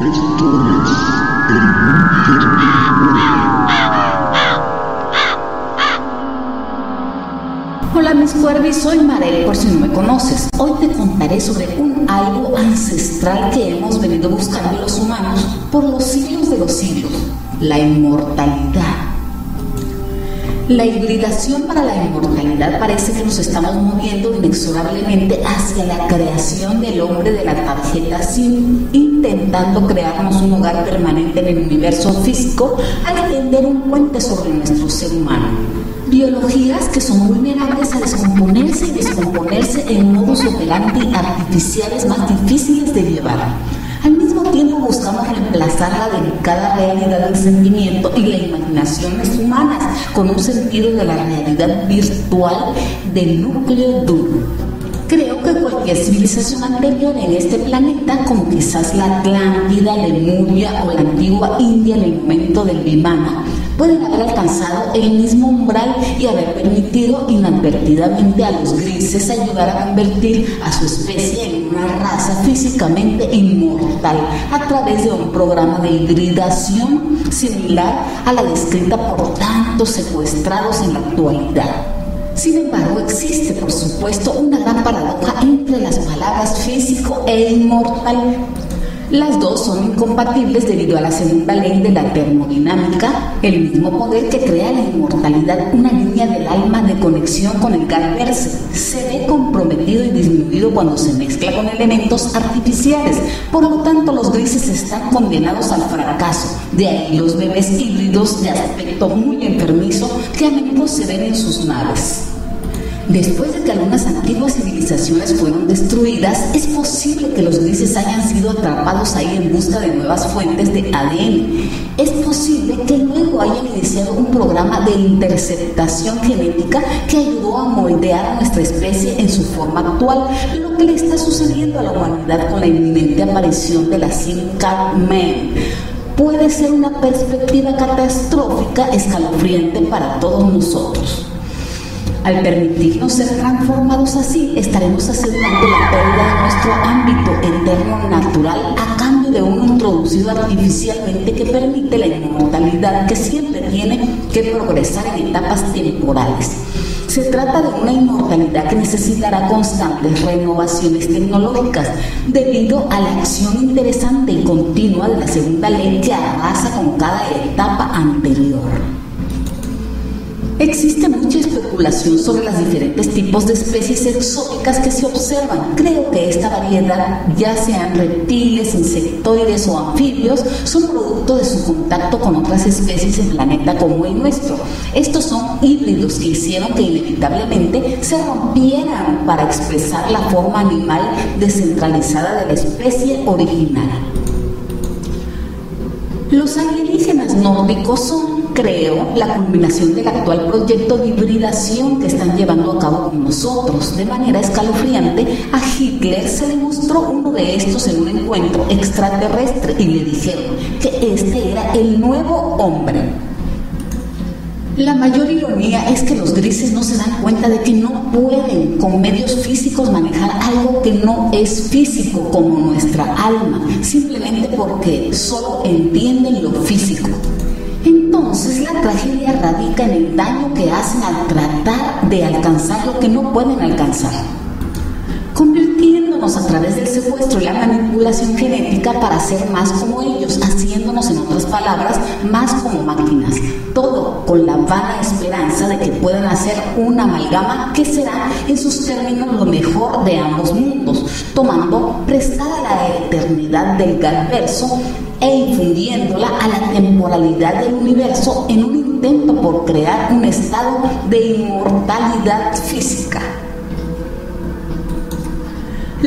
Hola mis cuervis, soy Marel por si no me conoces. Hoy te contaré sobre un algo ancestral que hemos venido buscando los humanos por los siglos de los siglos, la inmortalidad. La hibridación para la inmortalidad parece que nos estamos moviendo inexorablemente hacia la creación del hombre de la tarjeta SIM, intentando crearnos un hogar permanente en el universo físico al tender un puente sobre nuestro ser humano. Biologías que son vulnerables a descomponerse y descomponerse en modos operandi artificiales más difíciles de llevar al mismo tiempo buscamos reemplazar la delicada realidad del sentimiento y la imaginación humanas con un sentido de la realidad virtual del núcleo duro. Creo que cualquier civilización anterior en este planeta, como quizás la Atlántida, Lemuria o la antigua India en el momento del Vimana, pueden haber alcanzado el mismo umbral y haber permitido inadvertidamente a los grises ayudar a convertir a su especie en una raza físicamente inmortal a través de un programa de hibridación similar a la descrita por tantos secuestrados en la actualidad. Sin embargo, existe, por supuesto, una gran paradoja entre las palabras físico e inmortal las dos son incompatibles debido a la segunda ley de la termodinámica, el mismo poder que crea la inmortalidad, una línea del alma de conexión con el Galverse, se ve comprometido y disminuido cuando se mezcla con elementos artificiales. Por lo tanto, los grises están condenados al fracaso. De ahí los bebés híbridos de aspecto muy enfermizo que a menudo se ven en sus naves. Después de que algunas antiguas civilizaciones fueron destruidas, es posible que los grises hayan sido atrapados ahí en busca de nuevas fuentes de ADN. Es posible que luego hayan iniciado un programa de interceptación genética que ayudó a moldear a nuestra especie en su forma actual, lo que le está sucediendo a la humanidad con la inminente aparición de la Car Man puede ser una perspectiva catastrófica escalofriante para todos nosotros. Al permitirnos ser transformados así, estaremos asegurando la pérdida de nuestro ámbito eterno natural a cambio de uno introducido artificialmente que permite la inmortalidad que siempre tiene que progresar en etapas temporales. Se trata de una inmortalidad que necesitará constantes renovaciones tecnológicas debido a la acción interesante y continua de la segunda ley que arrasa con cada etapa anterior. Existe mucha especulación sobre los diferentes tipos de especies exóticas que se observan. Creo que esta variedad, ya sean reptiles, insectoides o anfibios, son producto de su contacto con otras especies en planeta como el nuestro. Estos son híbridos que hicieron que inevitablemente se rompieran para expresar la forma animal descentralizada de la especie original. Los alienígenas nórdicos son creo, la culminación del actual proyecto de hibridación que están llevando a cabo con nosotros. De manera escalofriante, a Hitler se le mostró uno de estos en un encuentro extraterrestre y le dijeron que este era el nuevo hombre. La mayor ironía es que los grises no se dan cuenta de que no pueden con medios físicos manejar algo que no es físico como nuestra alma, simplemente porque solo entienden lo físico. La tragedia radica en el daño que hacen al tratar de alcanzar lo que no pueden alcanzar, a través del secuestro y la manipulación genética para ser más como ellos, haciéndonos en otras palabras más como máquinas, todo con la vana esperanza de que puedan hacer una amalgama que será en sus términos lo mejor de ambos mundos, tomando prestada la eternidad del galverso e infundiéndola a la temporalidad del universo en un intento por crear un estado de inmortalidad física.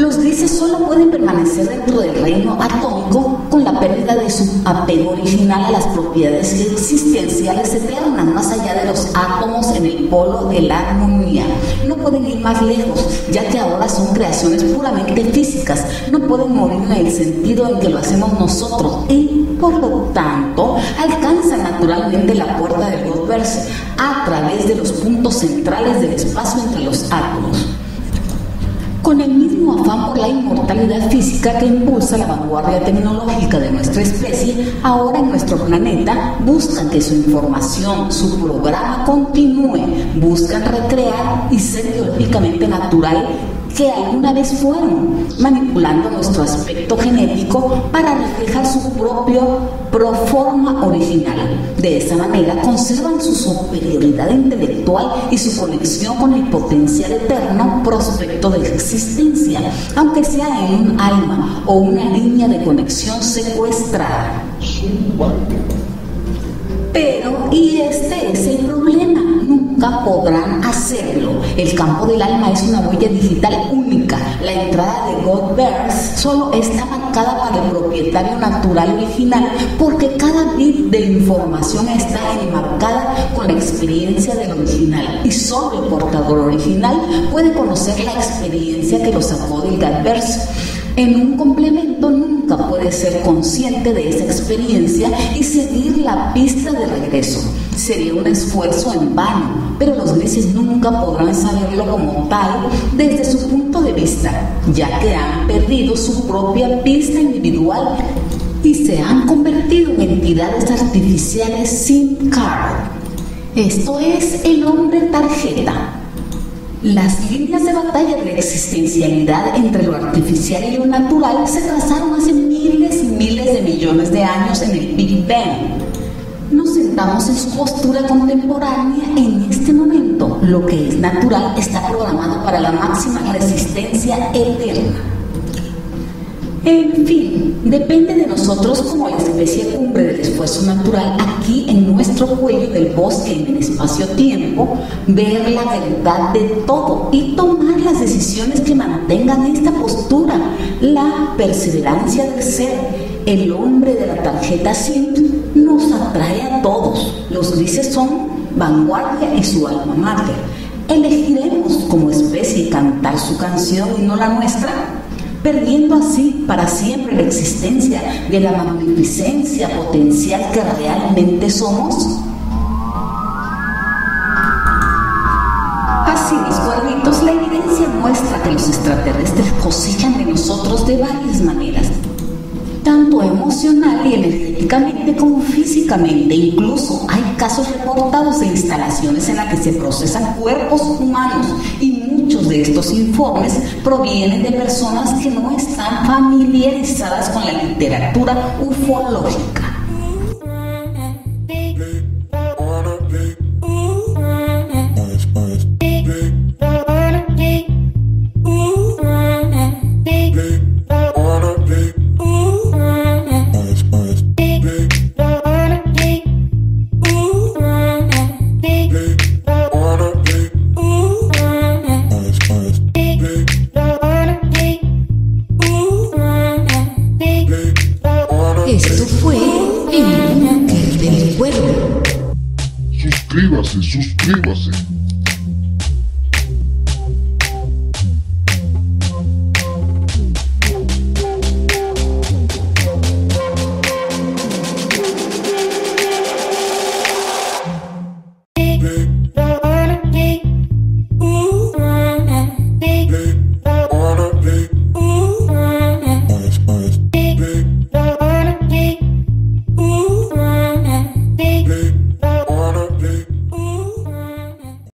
Los grises solo pueden permanecer dentro del reino atómico con la pérdida de su apego original a las propiedades existenciales eternas, más allá de los átomos en el polo de la armonía. No pueden ir más lejos, ya que ahora son creaciones puramente físicas, no pueden morir en el sentido en que lo hacemos nosotros y, por lo tanto, alcanzan naturalmente la puerta del universo a través de los puntos centrales del espacio entre los átomos. Con el mismo afán por la inmortalidad física que impulsa la vanguardia tecnológica de nuestra especie, ahora en nuestro planeta buscan que su información, su programa continúe, buscan recrear y ser biológicamente natural que alguna vez fueron, manipulando nuestro aspecto genético para reflejar su propio proforma original. De esa manera conservan su superioridad intelectual y su conexión con el potencial eterno prospecto de existencia, aunque sea en un alma o una línea de conexión secuestrada. Pero, y este es el problema, nunca podrán hacerlo. El campo del alma es una huella digital única. La entrada de Godverse solo está marcada para el propietario natural original porque cada bit de información está enmarcada con la experiencia del original y solo el portador original puede conocer la experiencia que lo sacó del Godverse. En un complemento puede ser consciente de esa experiencia y seguir la pista de regreso. Sería un esfuerzo en vano, pero los grises nunca podrán saberlo como tal desde su punto de vista, ya que han perdido su propia pista individual y se han convertido en entidades artificiales sin card. Esto es el hombre tarjeta las líneas de batalla de la existencialidad entre lo artificial y lo natural se trazaron hace miles y miles de millones de años en el Big Bang. Nos sentamos en su postura contemporánea en este momento. Lo que es natural está programado para la máxima resistencia eterna. En fin, depende de nosotros como la especie cumbre del esfuerzo natural aquí en nuestro cuello del bosque en el espacio-tiempo, ver la verdad de todo y tomar las decisiones que mantengan esta postura, la perseverancia del ser. El hombre de la tarjeta SIM nos atrae a todos. Los grises son vanguardia y su alma mater. ¿Elegiremos como especie cantar su canción y no la nuestra? Perdiendo así para siempre la existencia de la magnificencia potencial que realmente somos? Así, mis cuerditos, la evidencia muestra que los extraterrestres cosechan de nosotros de varias maneras, tanto emocional y energéticamente como físicamente. Incluso hay casos reportados de instalaciones en las que se procesan cuerpos humanos y estos informes provienen de personas que no están familiarizadas con la literatura ufológica. Suscríbase, suscríbase.